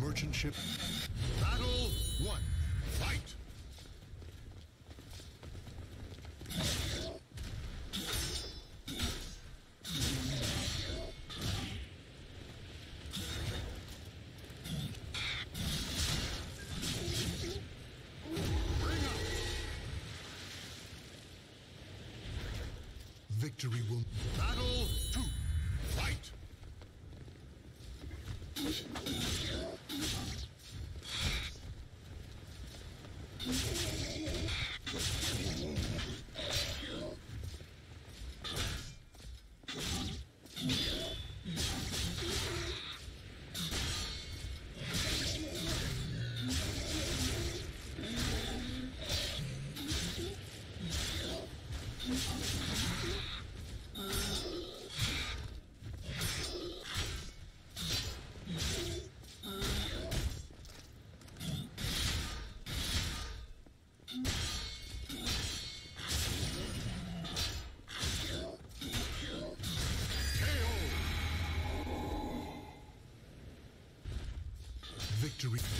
merchant ship. Battle one. Fight! Victory.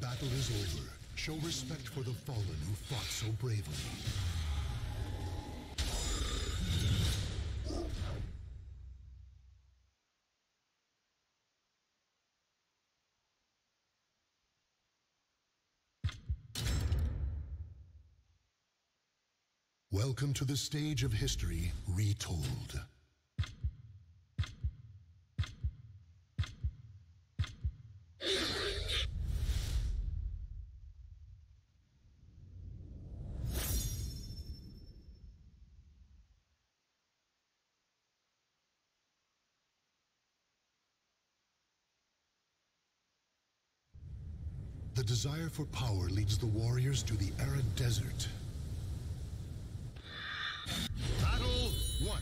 Battle is over. Show respect for the fallen who fought so bravely. Welcome to the stage of history retold. desire for power leads the warriors to the arid desert. Battle 1.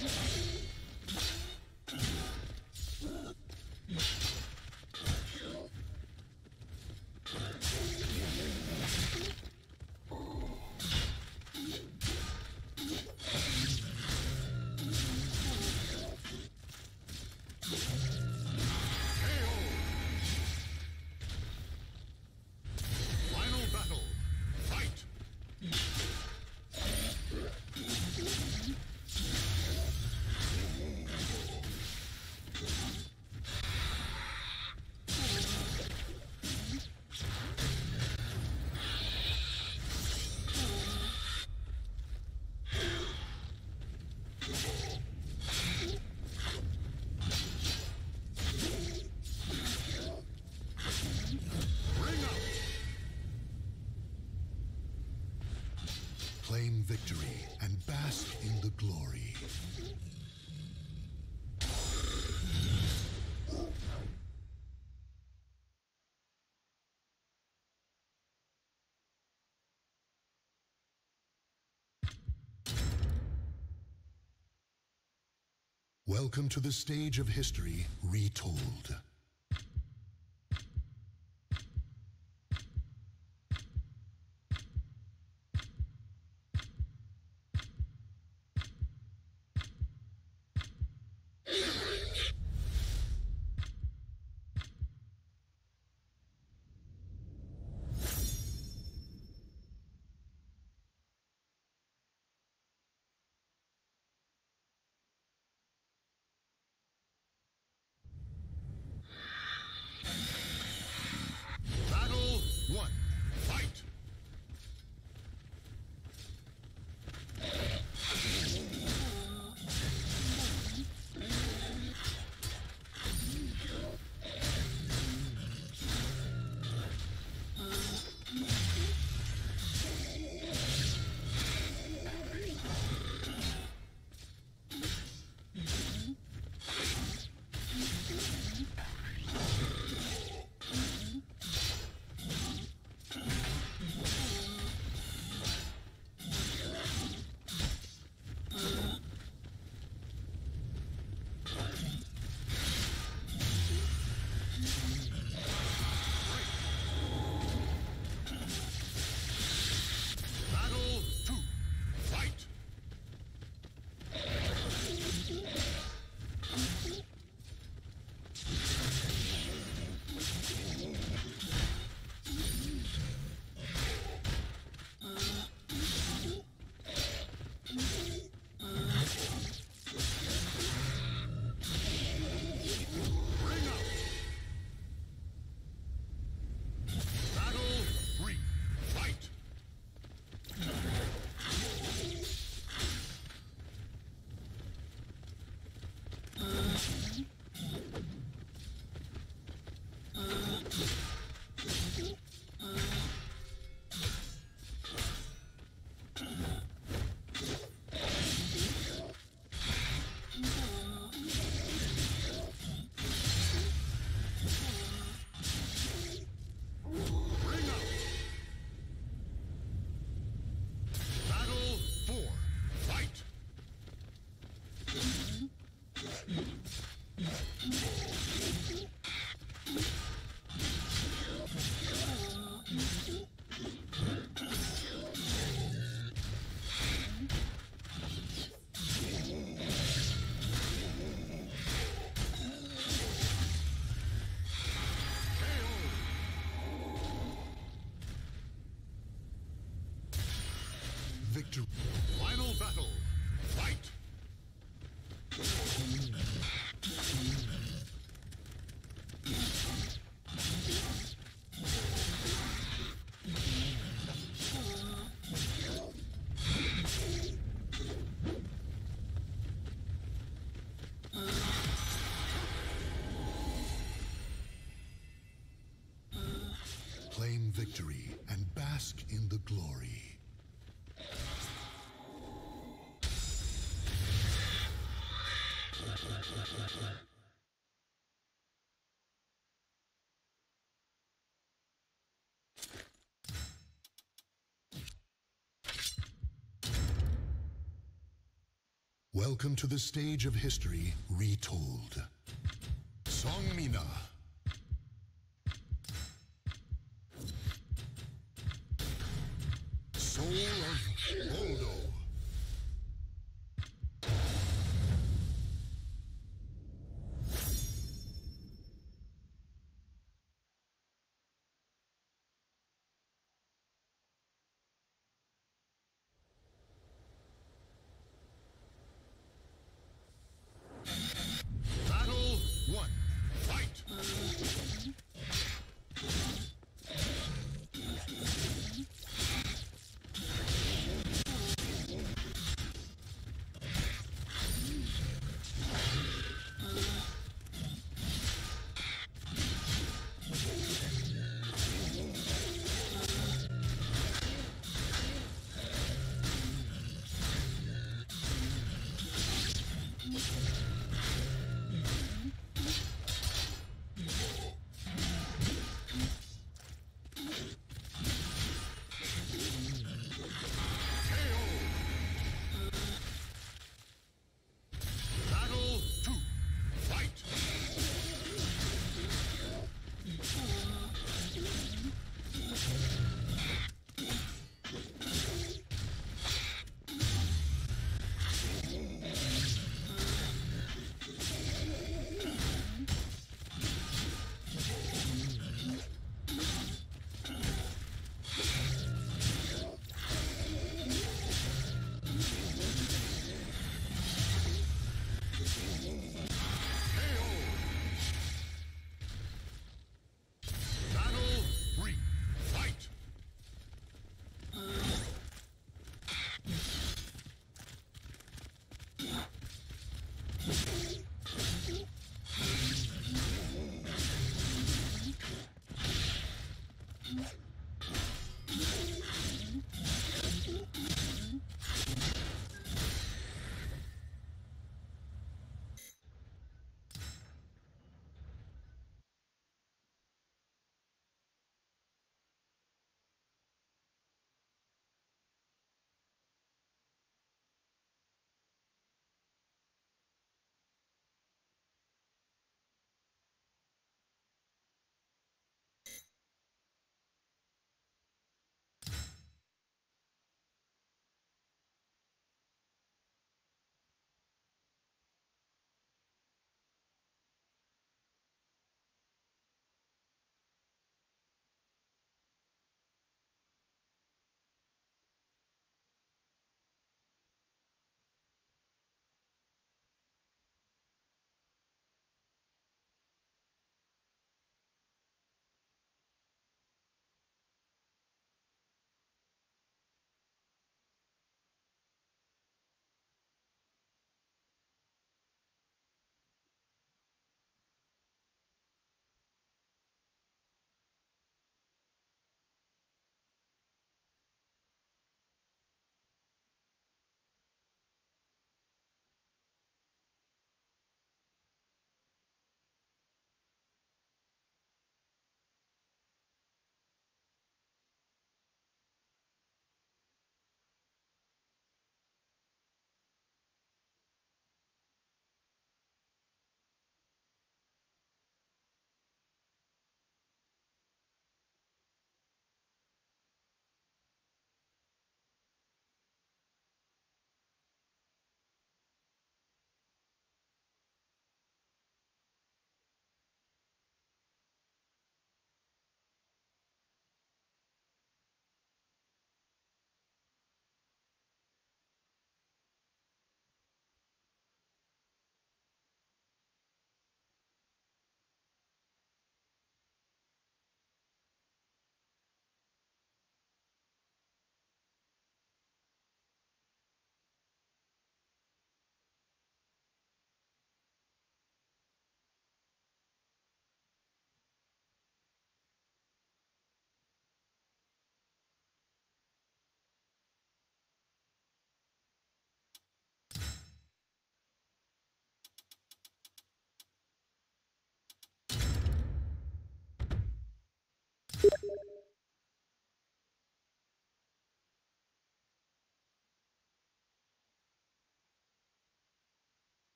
Let's go. Victory and bask in the glory. Welcome to the stage of history retold. Victory. Final battle. Fight! Claim victory and bask in the glory. Welcome to the stage of history retold. Seong Mi-na. Soul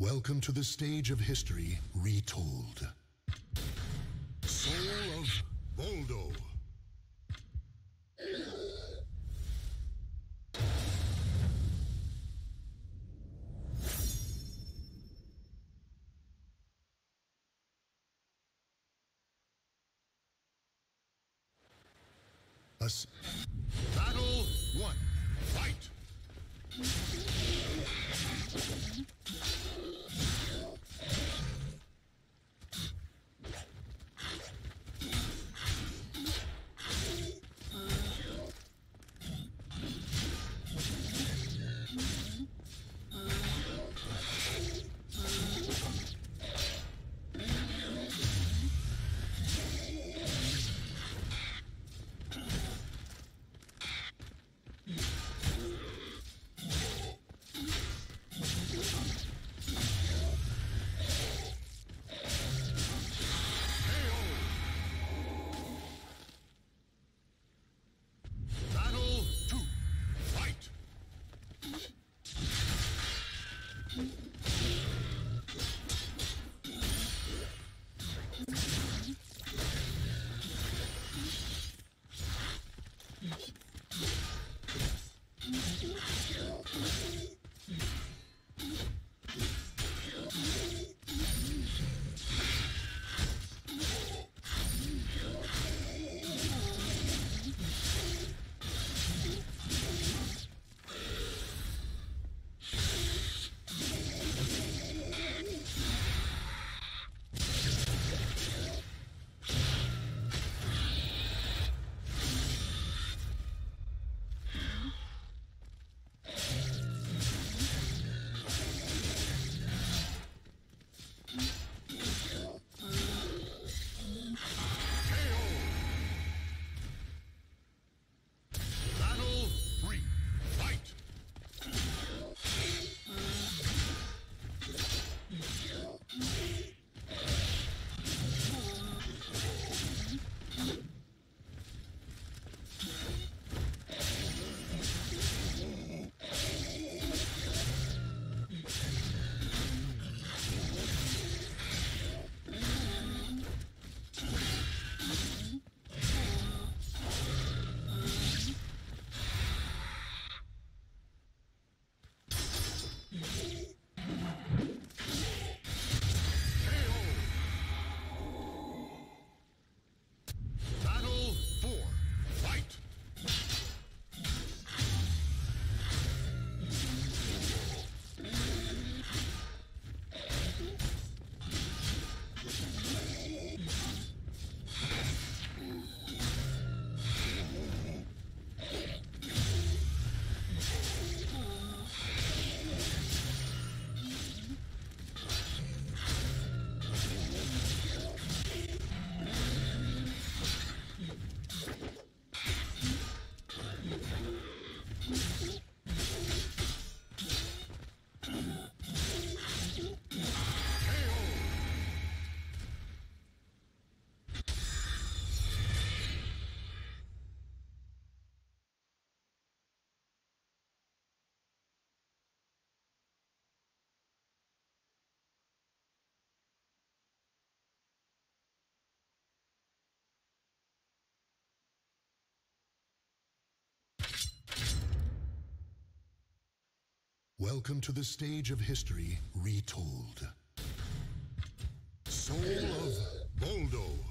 Welcome to the stage of history retold. Welcome to the stage of history retold. Soul of Voldo.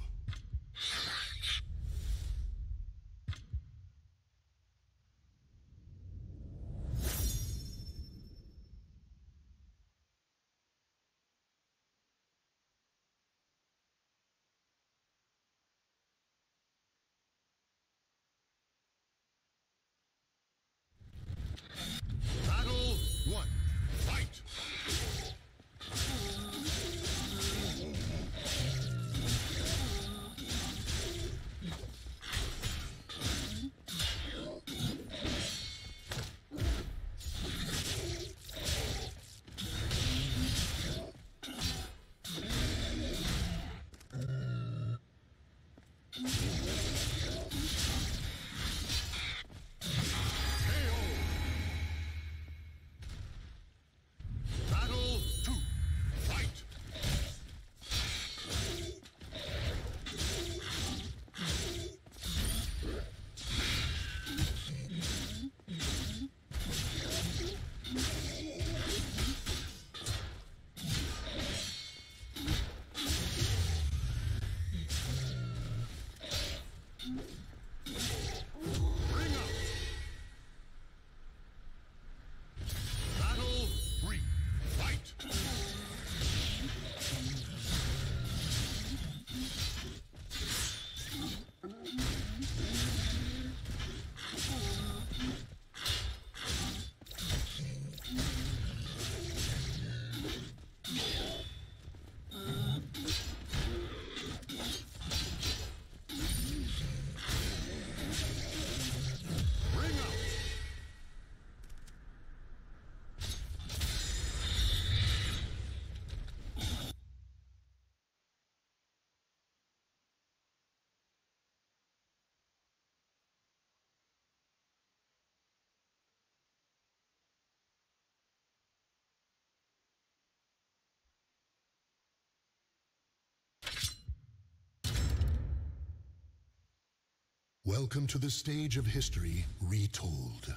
Welcome to the stage of history retold.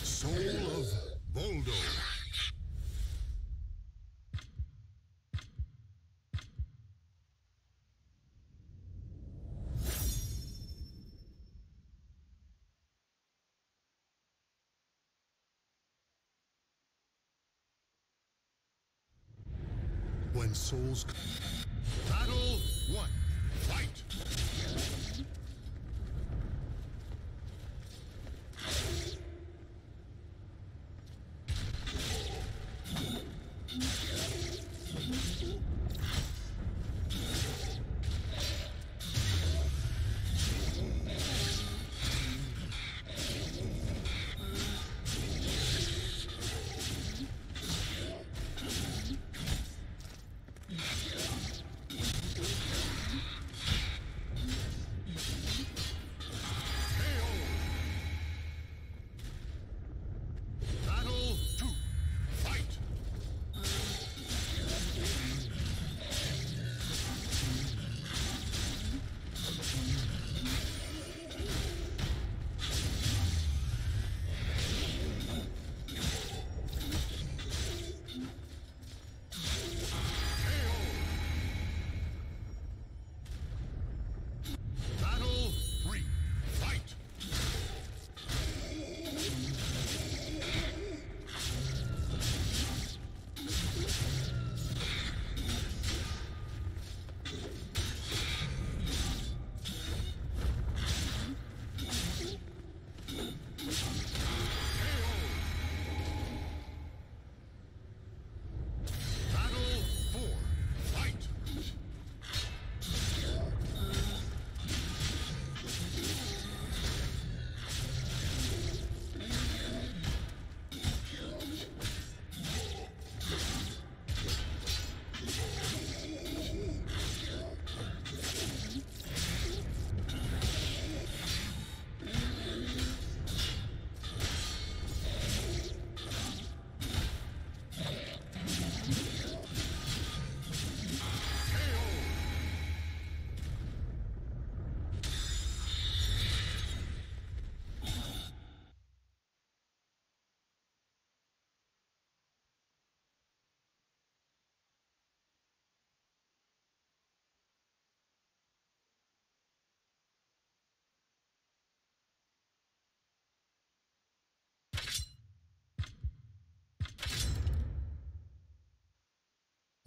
Soul of Voldo. When souls... Battle 1.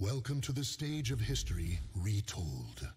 Welcome to the stage of history retold.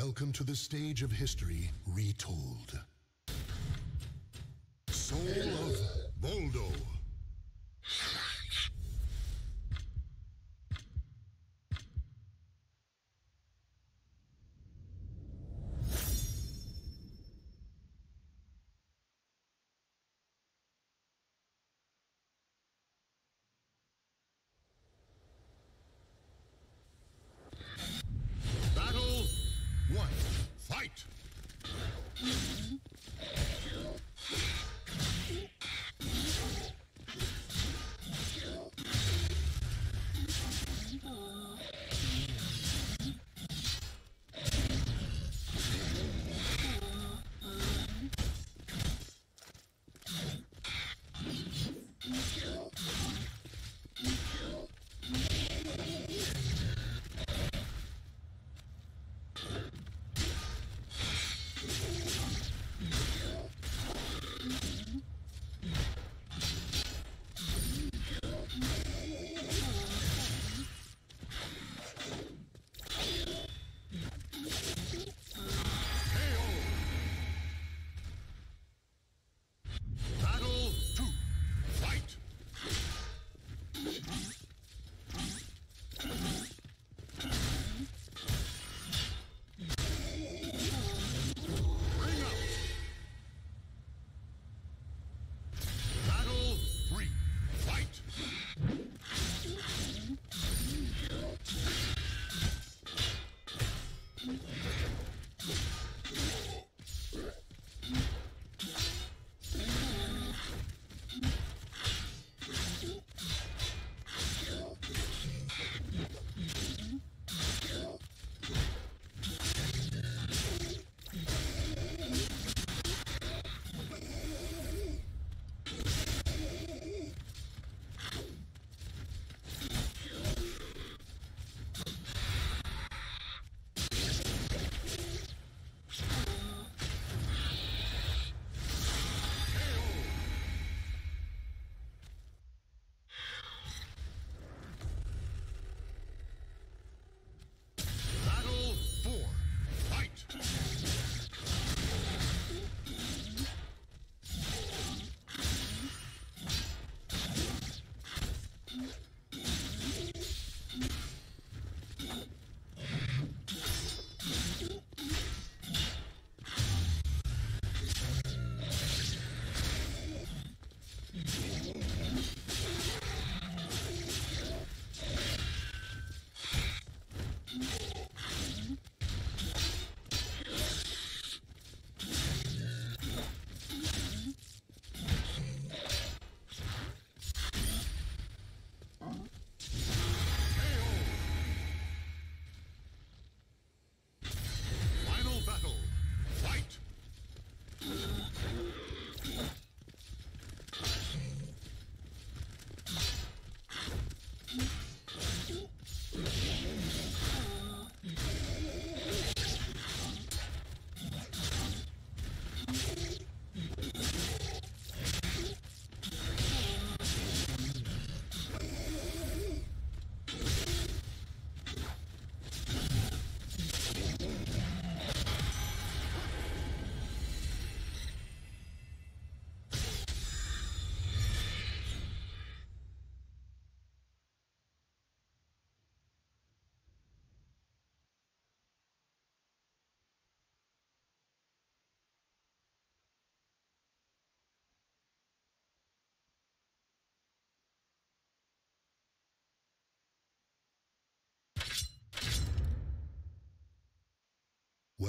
Welcome to the stage of history retold. Soul of Voldo.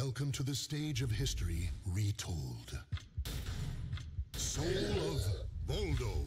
Welcome to the stage of history retold. Soul of Voldo.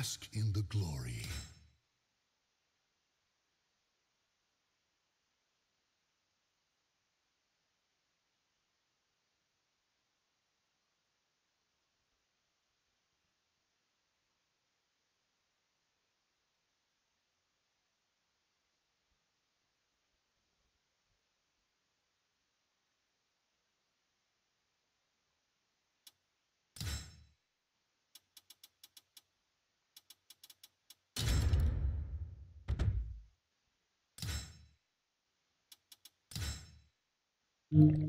Bask in the glory. Welcome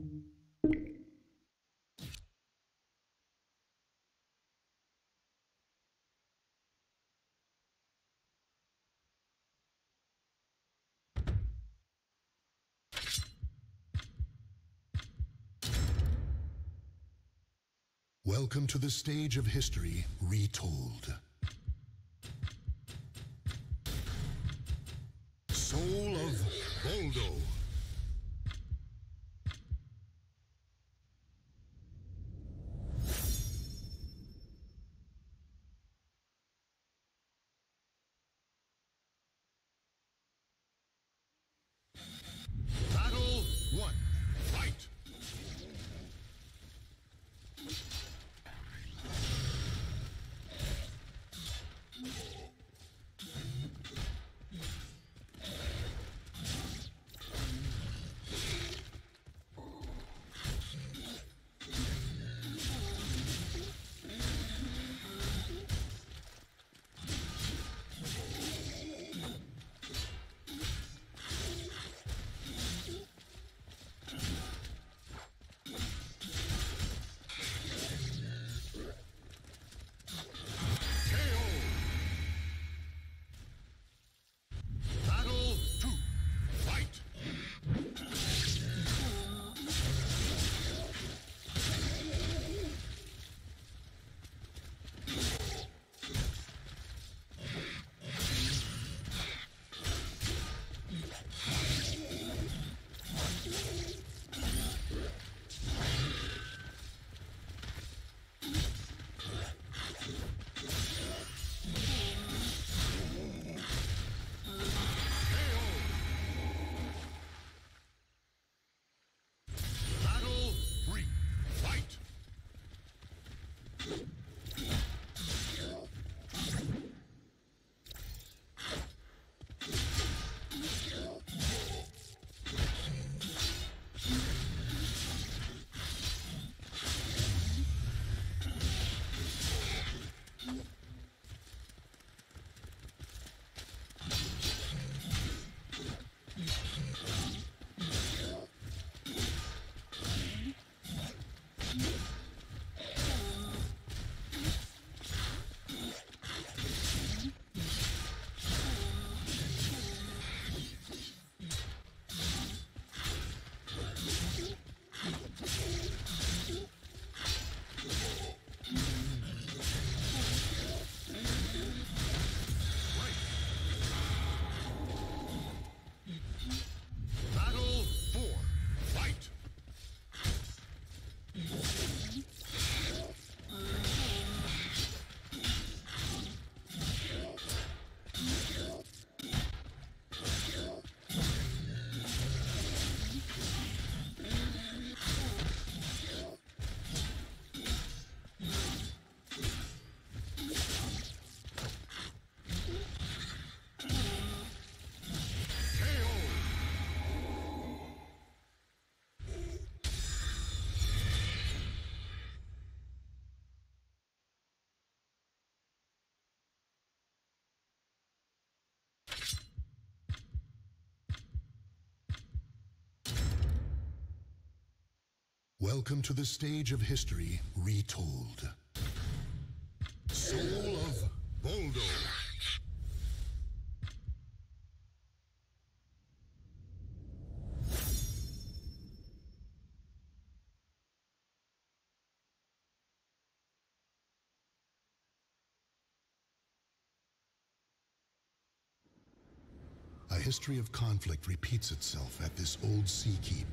to the stage of history retold. Soul of Voldo. Welcome to the stage of history retold. Soul of Voldo. A history of conflict repeats itself at this old sea keep.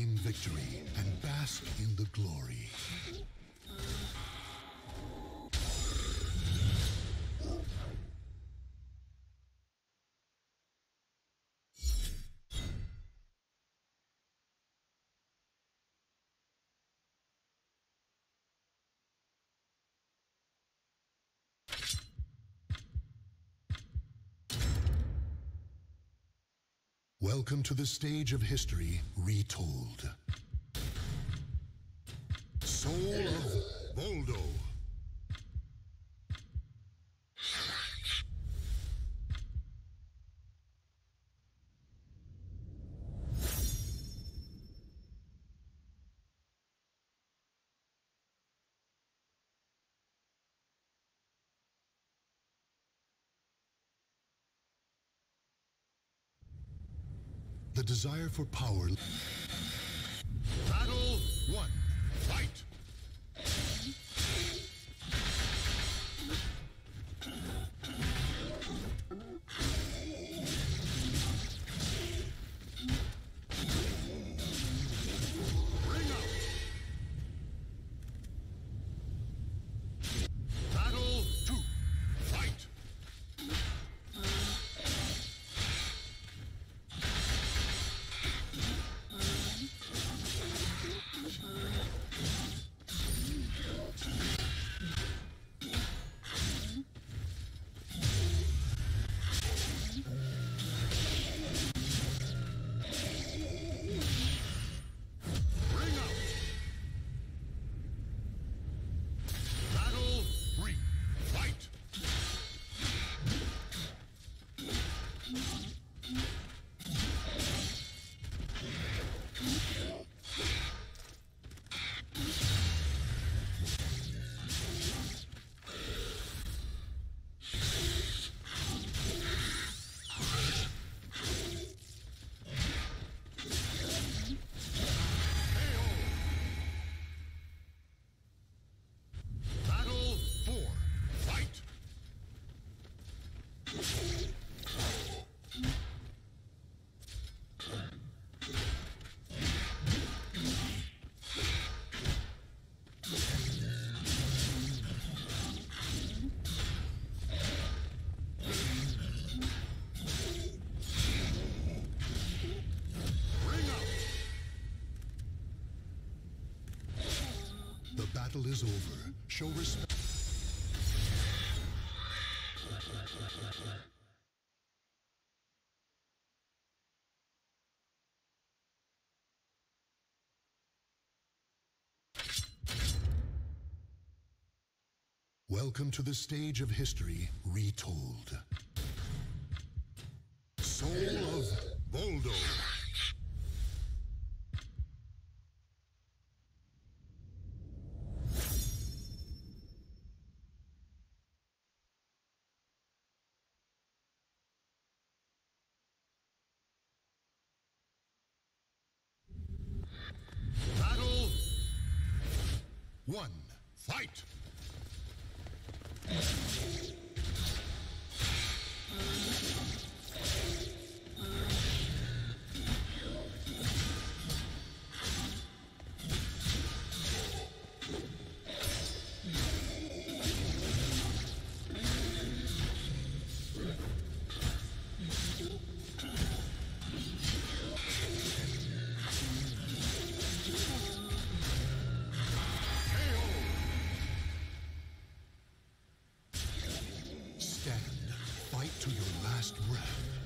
Claim victory and bask in the glory. Welcome to the stage of history retold. Soul of Voldo. The desire for power battle is over. Show respect. Welcome to the stage of history retold. Soul of Voldo. Fight to your last breath.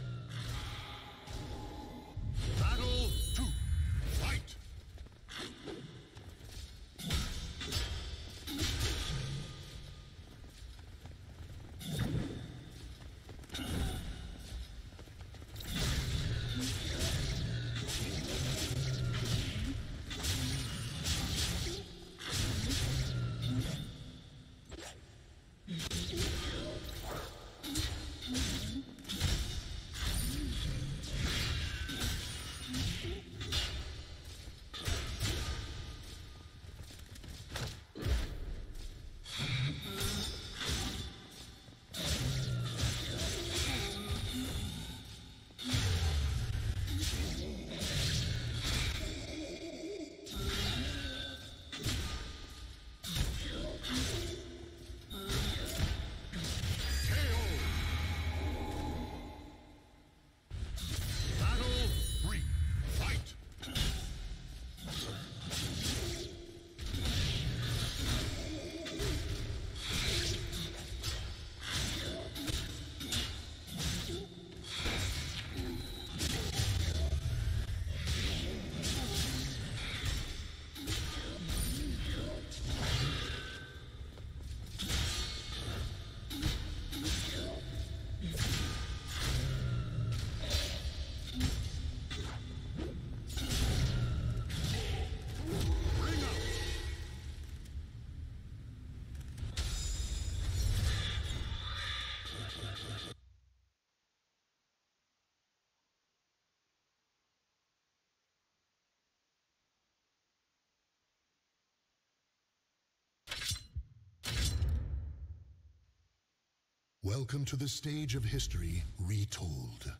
Welcome to the stage of history retold.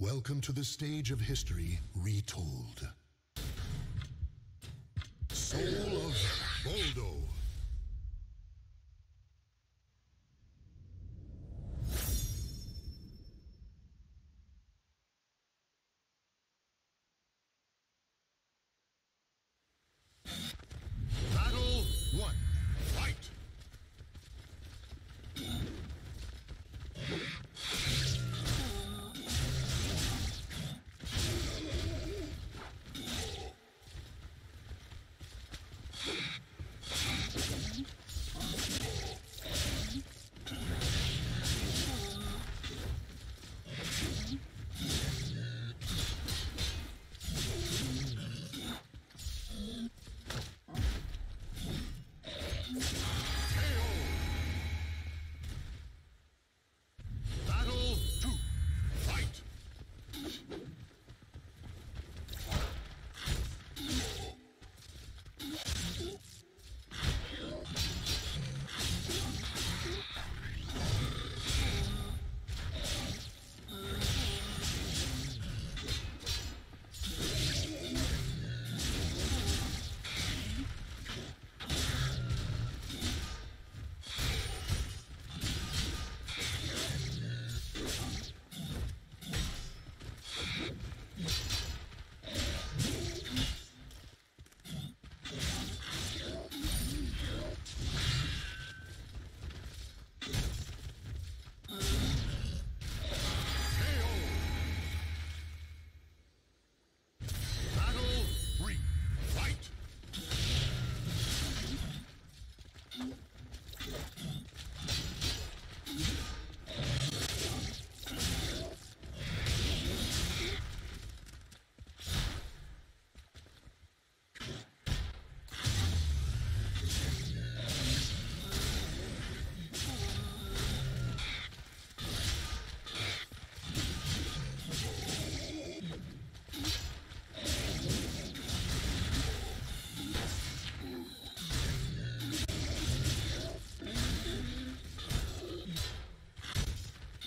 Welcome to the stage of history retold.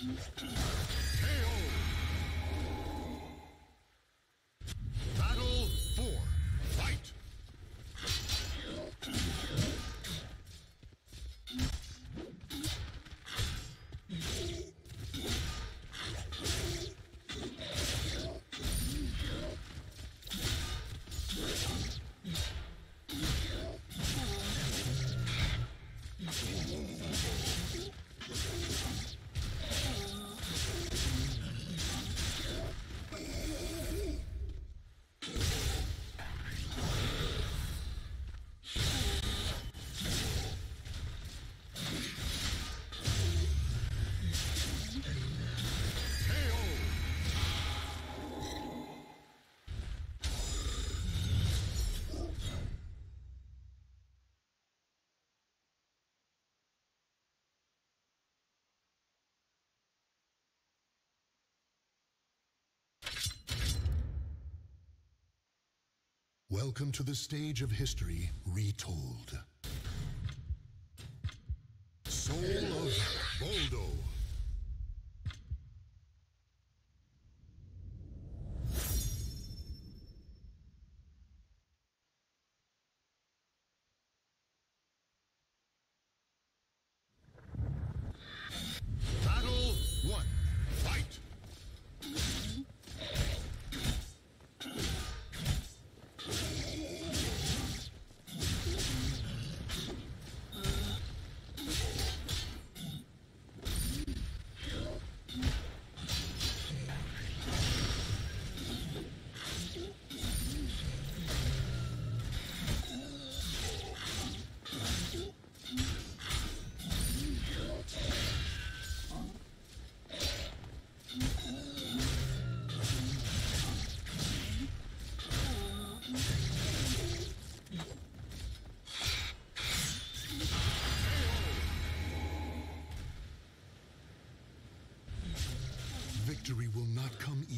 Fight. Welcome to the stage of history retold.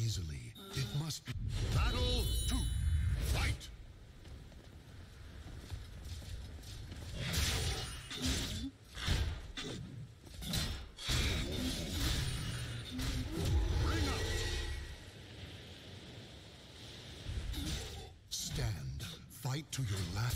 Easily. It must be. Battle two. Fight. Bring out. Stand. Fight to your last.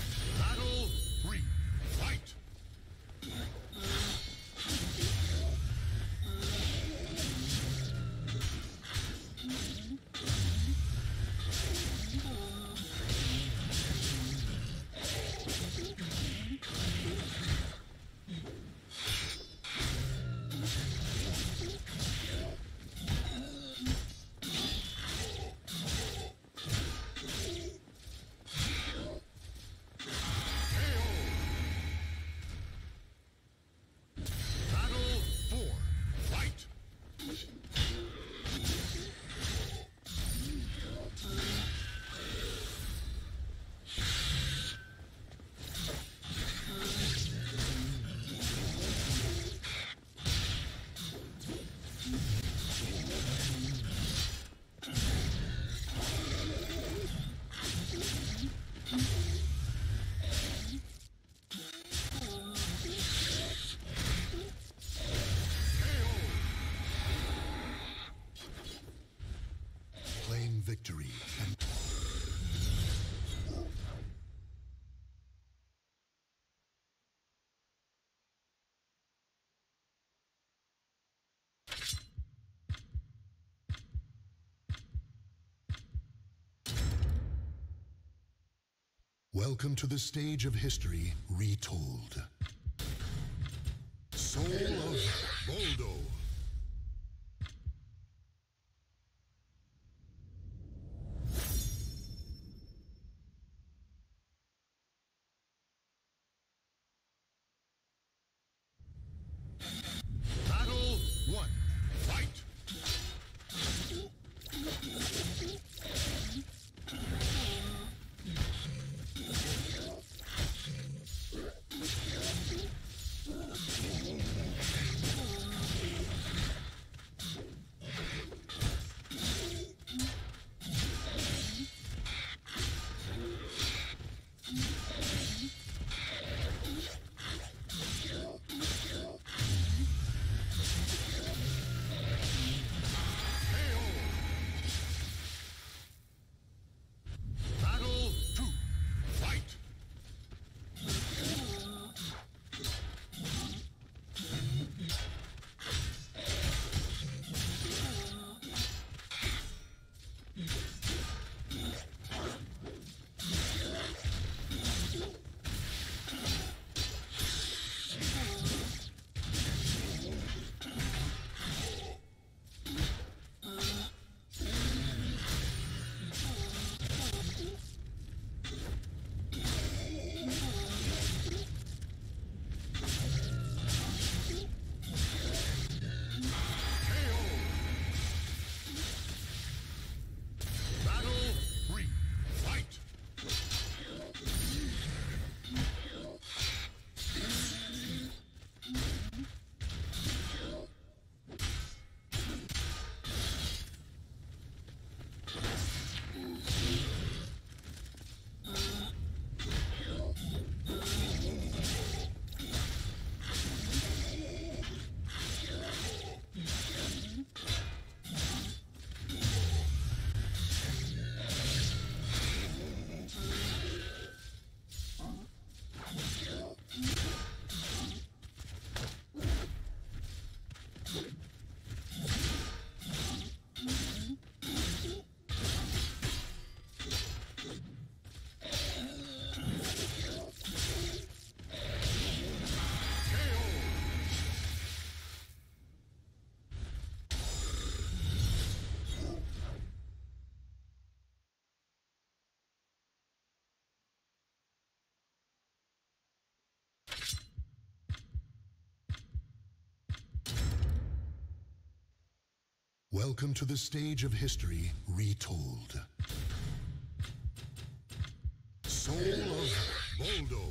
Victory Welcome to the stage of history retold. Soul of Voldo. Welcome to the stage of history retold. Soul of Voldo.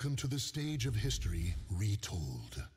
Welcome to the stage of history retold.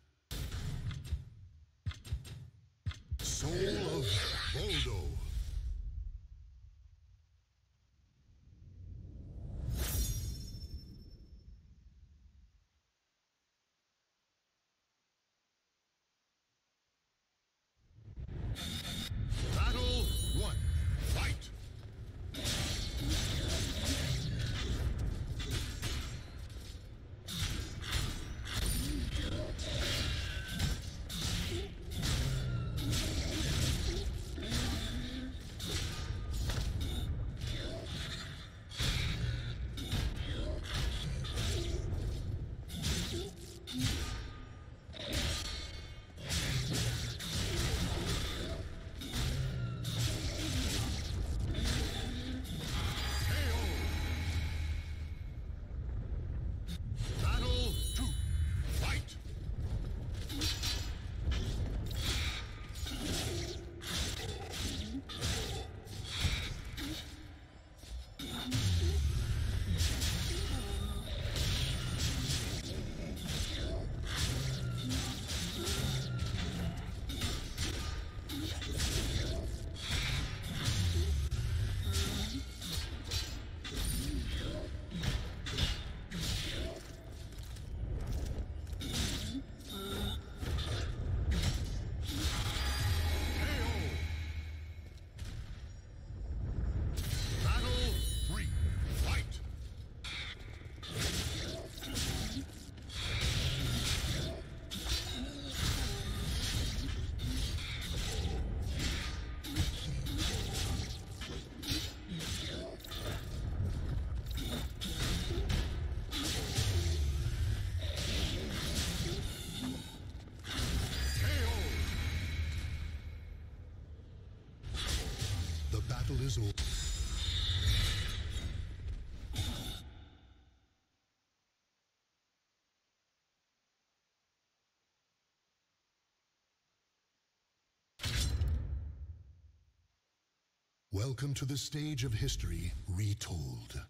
Welcome to the stage of history retold.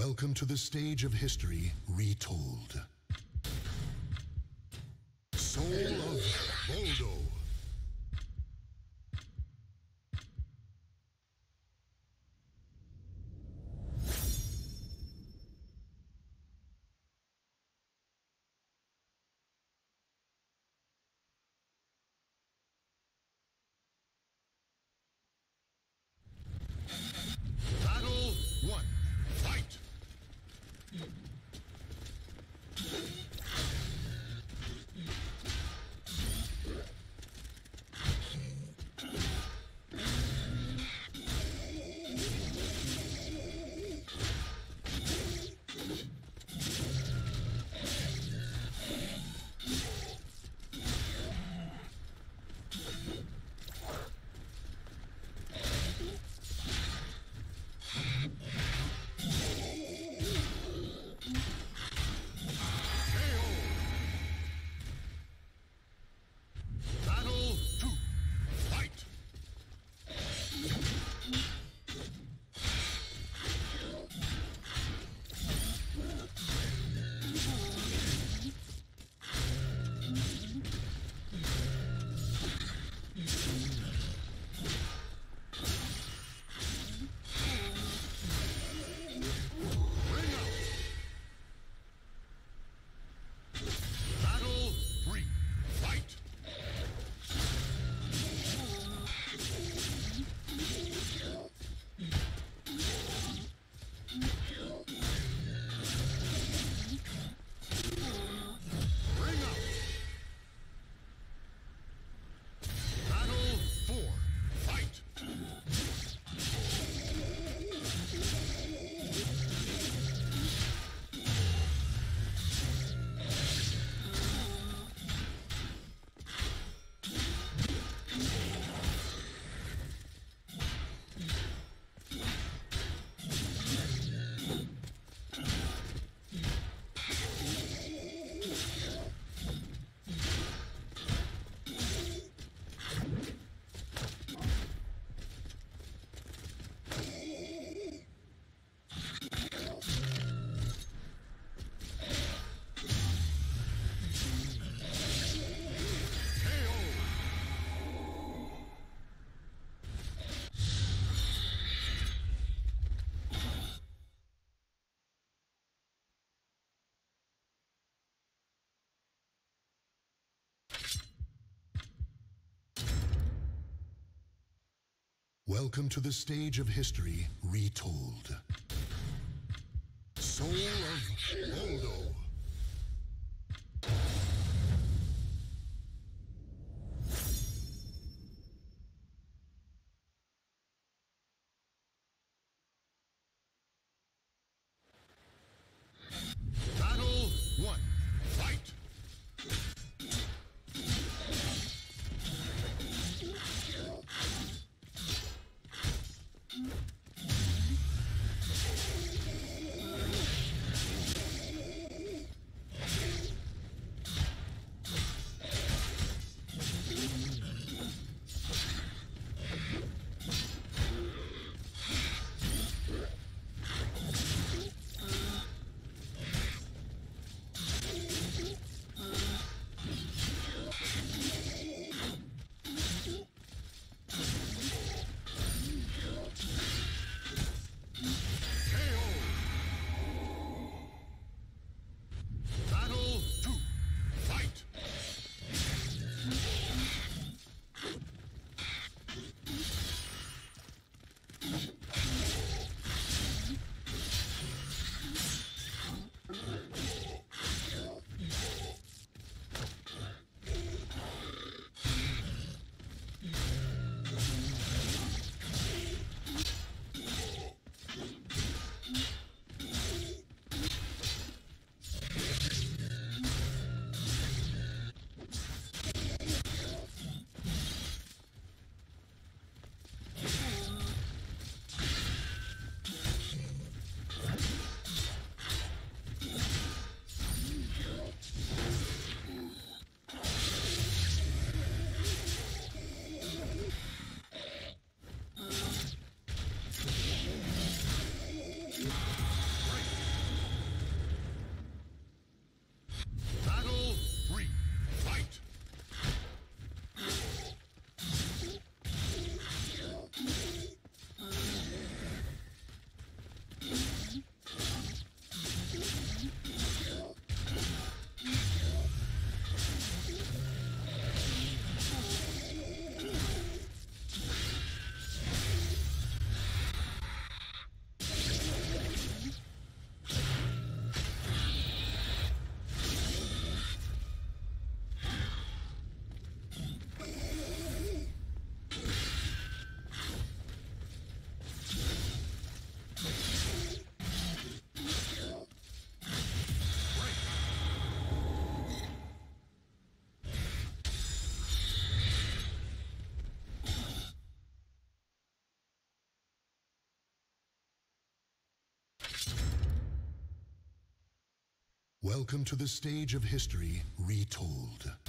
Welcome to the stage of history retold. Welcome to the stage of history retold. Soul of. Welcome to the stage of history retold.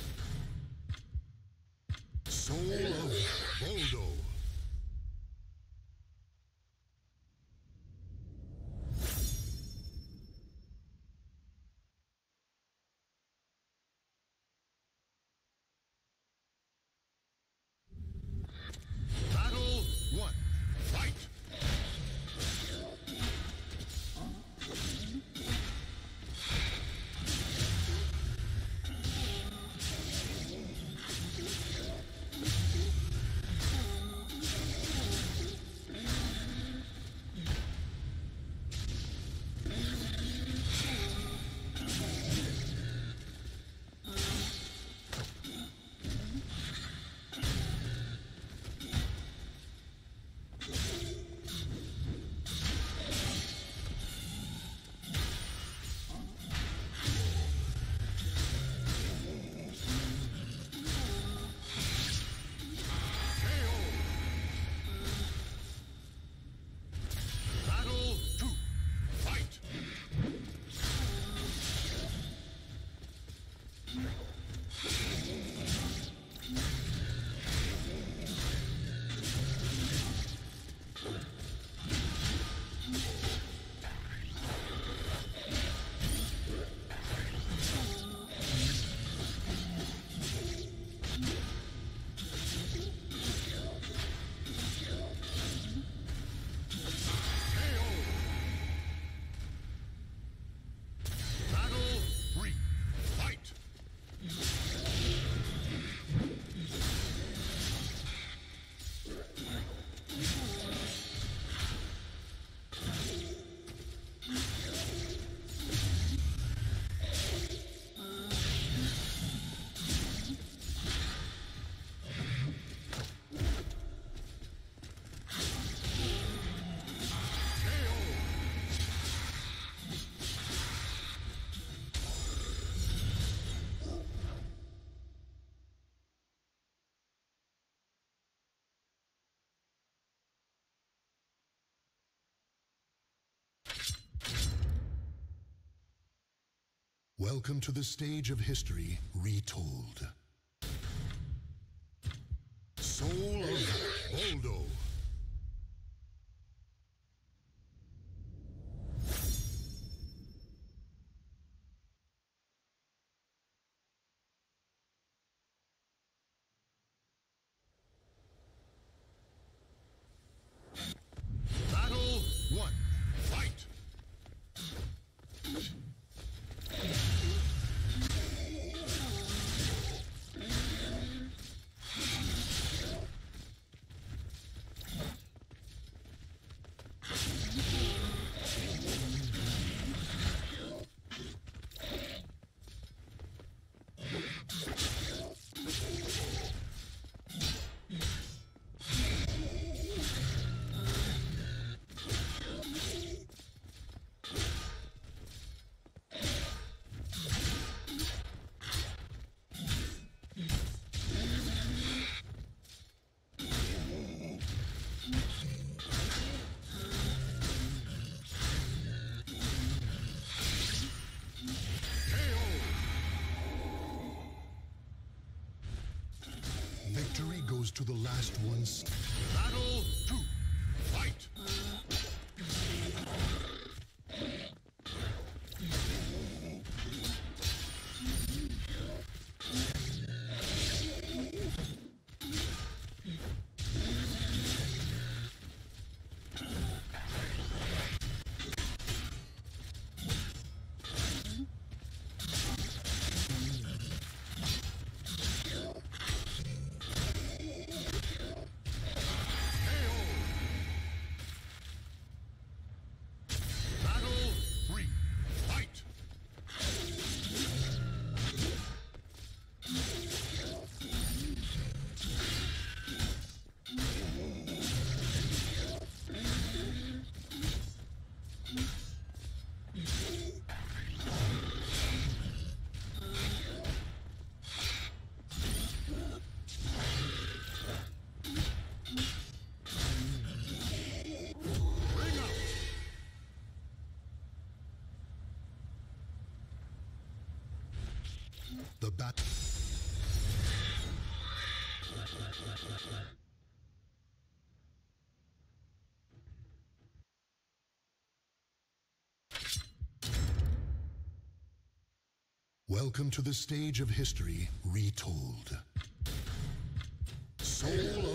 Welcome to the stage of history retold. Goes to the last one. Battle two. Welcome to the stage of history retold. Soul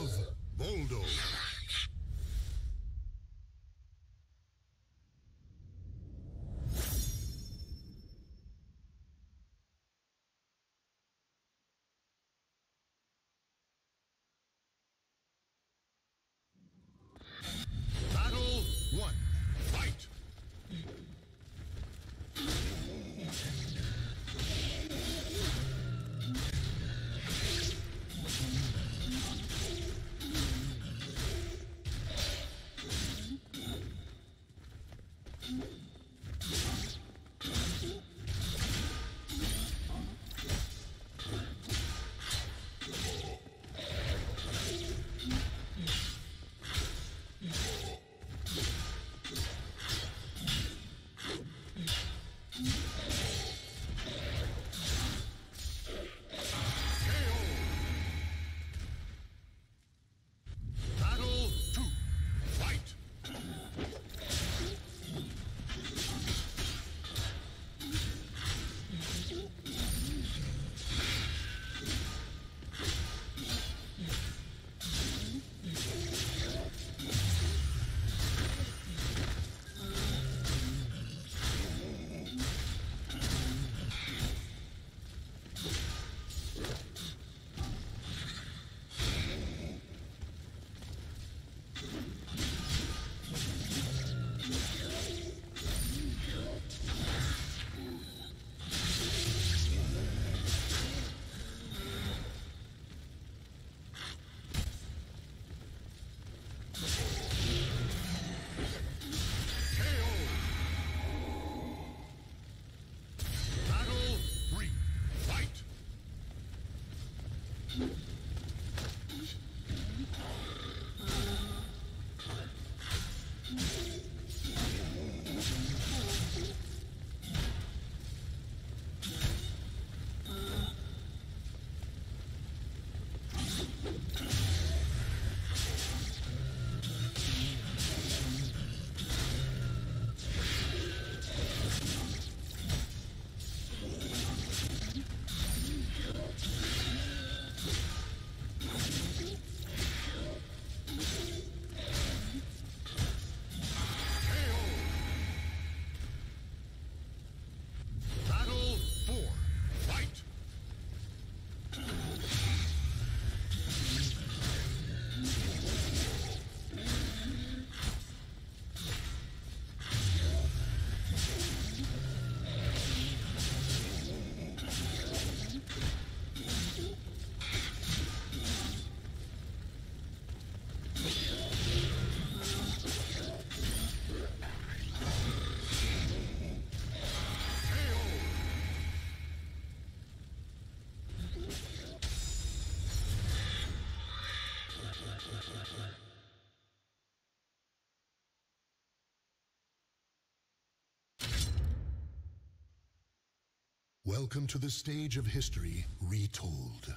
Welcome to the stage of history retold.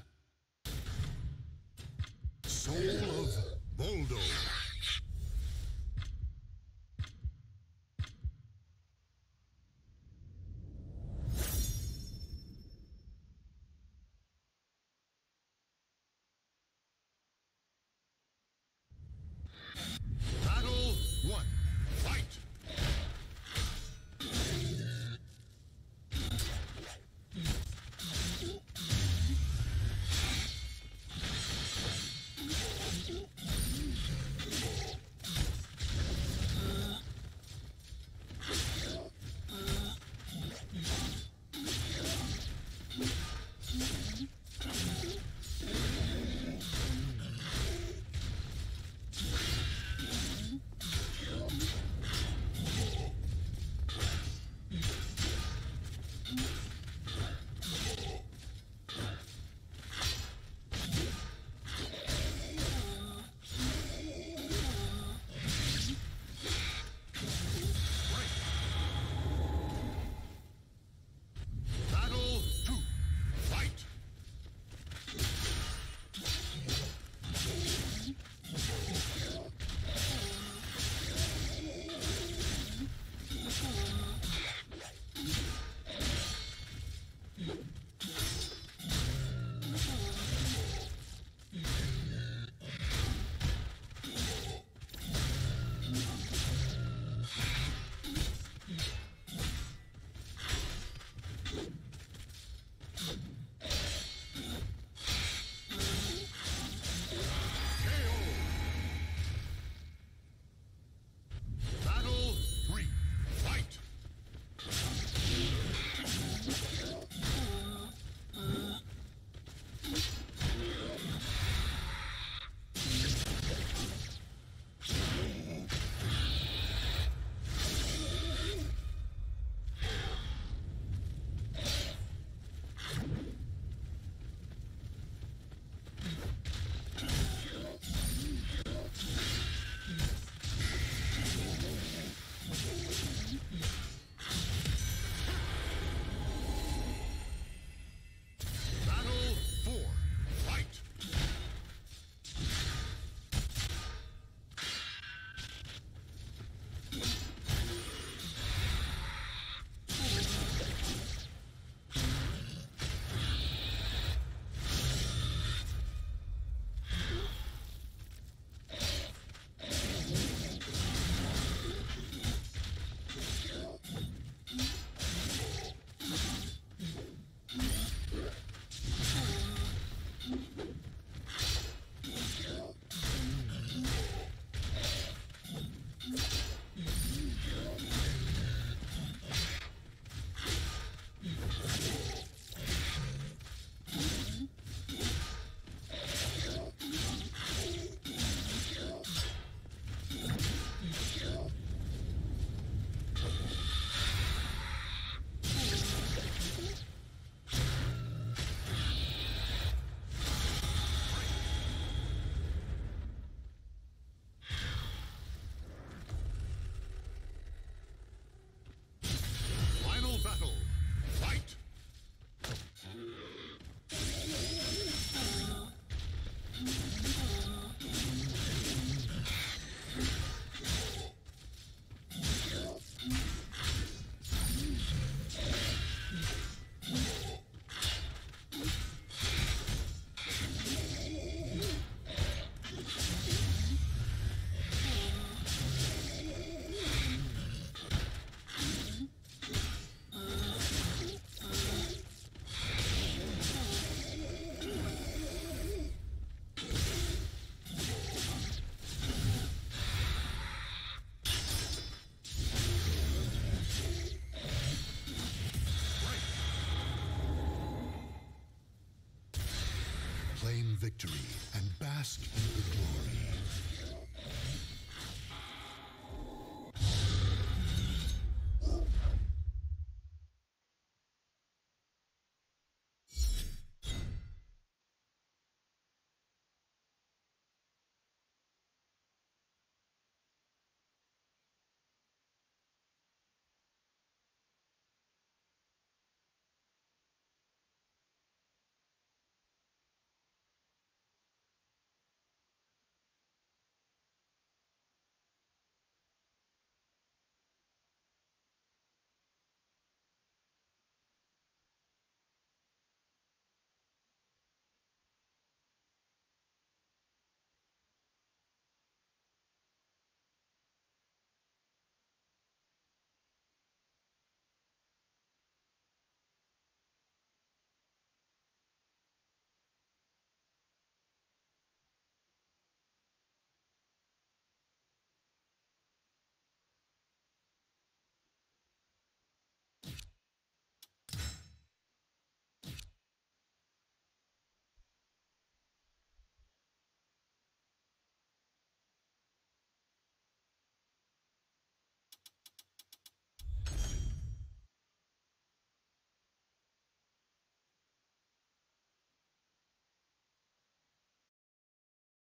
Victory and bask in.